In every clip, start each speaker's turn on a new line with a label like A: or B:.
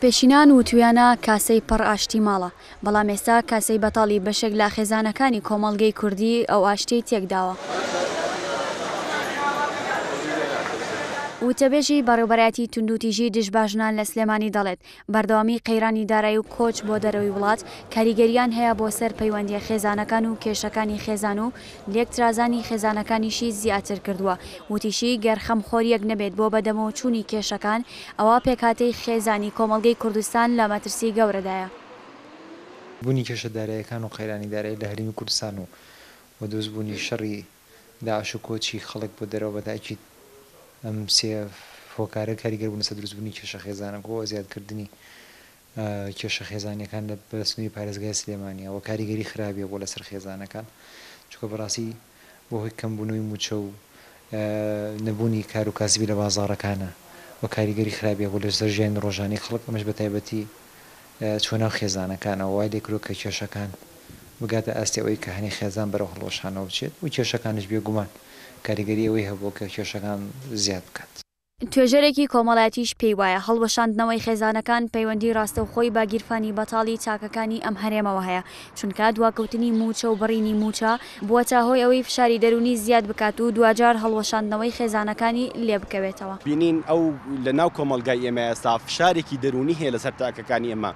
A: پێشینان وتویانە کاسەی پڕ ئاشتی ماڵە، بەڵام ئێستا کاسەی بەتاڵی بەشێک لە خێزانەکانی کۆمەڵگەی کوردی ئەو ئاشتیەی تێکداوە. وتەبێژی بەڕێوبەرایەتی توندوتیژی دژ بە ژنان لە سلێمانی دەڵێت، بەردەوامی قەیرانی دارای و کۆچ بۆ دەرەوەی وڵات کاریگەریان هەیە بۆ سەر پەیوەندیە خێزانەکان و کێشەکانی خێزان و لێکترازانی خێزانەکانیشی زیاتر کردووە. وتیشی، گەر خەمخۆرییەک نەبێت بۆ بەدەمەوەچوونی کێشەکان، ئەوا پێکهاتەی خێزانی کۆمەڵگەی کوردستان لە مەترسی گەورەدایە.
B: بوونی کێشە داراییەکان و قەیرانی دارایی لە هەرێمی کوردستان و و دروست بوونی شەڕی داعش و کۆچی خەڵک بۆ دەرەوە بە تاکید ئەم سێ هۆکارە کاریگەر بوون لەسەر دروست بوونی کێشە خێزانەک و زیاد کردنی کێشە خێزانیەکان لە بە سنوری پارێزگای سلێمانیە وە کاریگەری خراپیە بۆ لەسەر خێزانەکان چونکە بەڕاستی بۆ هۆی کەم بونەوەی موچە و نەبونی کار و کاسبی لە بازاڕەکانە وە کاریگەری خراپیە بۆ لەسەر ژیانی ڕۆژانەی خەڵک ئەمەش بە تایبەتی چوە ناو خێزانەکانەوە وای لێ کردوە کە کێشەکان بگاتە ئاستی ئەوەی کە هەنێ خێزان بەرەو هەڵوەشانەوە بچێت و کێشەکانیش بێ گومان کاریگەری ئەوەی هەبوە کە کێشەکان زیاد بکات.
A: توێژەرێکی کۆمەڵایەتیش پێی وایە هەڵوەشاندنەوەی خێزانەکان پەیوەندی ڕاستەوخۆی بە گیرفانی بەتاڵی تاکەکانی ئەم هەرێمەوە هەیە، چونکە دواکەوتنی مووچە و بڕینی مووچە بووەتە هۆی ئەوەی فشاری دەروونی زیاد بکات و دواجار هەڵوەشاندنەوەی خێزانەکانی لێ بکەوێتەوە.
C: بینین ئەو لە ناو کۆمەڵگای ئێمە ئێستا فشارێکی دەروونی هەیە لەسەر تاکەکانی ئێمە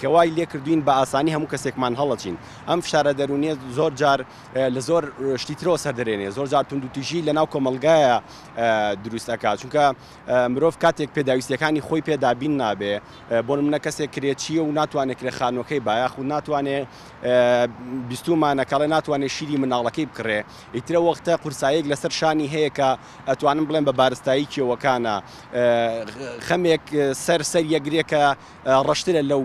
C: کە وای لێ کردووین بە ئاسانی هەموو کەسێکمان هەڵەچین. ئەم فشارە دەروونییە زۆر جار لە زۆر شتی ترەوە سەر دەرێنێ، زۆر جار توندوتیژی لە ناو کۆمەڵگایە دروست ئەکات چونکە مرۆڤ کاتێک پێداویستیەکانی خۆی پێ دابین نابێ بۆ منە کەسێک کرێچیە و ناتوانێت کرێ خانۆکەی بایەخ و ناتوانێ بیستومانەکەڵێ ناتوانێت شیری مناڵەکەی بکڕێ ئیترە وەختە قورسایەک لەسەر شانی هەیە کە ئەتوانم بڵێن بە بارستایی کێوەکانە خەمێک سەر سەر یەگرێکە ڕەشترە لەو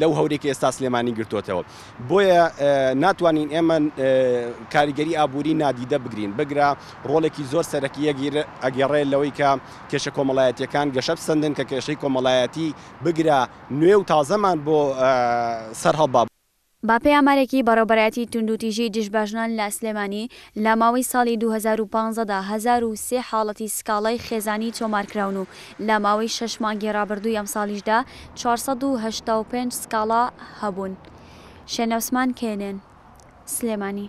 C: لەو هەورەی کە ئێستا سلێمانی گرتۆتەوە بۆیە ناتوانین ئێمە کاریگەری ئابووری نادیدە بگرین بگرە ڕۆڵێکی زۆر سەرەکی یەگیر ئەگەڕێ لەوەی کە کێشە کۆمەڵایەتیەکان گەشە بسەندن کە کێشەی کۆمەڵایەتی بگرە نوێ و تازەمان بۆ سەر هەڵبا
A: بە پێی ئامارێکی بەڕێوەبەرایەتی توندوتیژی دژ بە ژنان لە سلێمانی، لە ماوەی ساڵی دوو هەزار و پازدە دا هەزار و سێ حاڵەتی سکاڵای خێزانی تۆمارکراون و لە ماوەی شەش مانگی ڕابردووی ئەمساڵیشدا چوار سەد و هەشتا و پێنج سکاڵا هەبوون. شێنەعوسمان، knn، سلێمانی.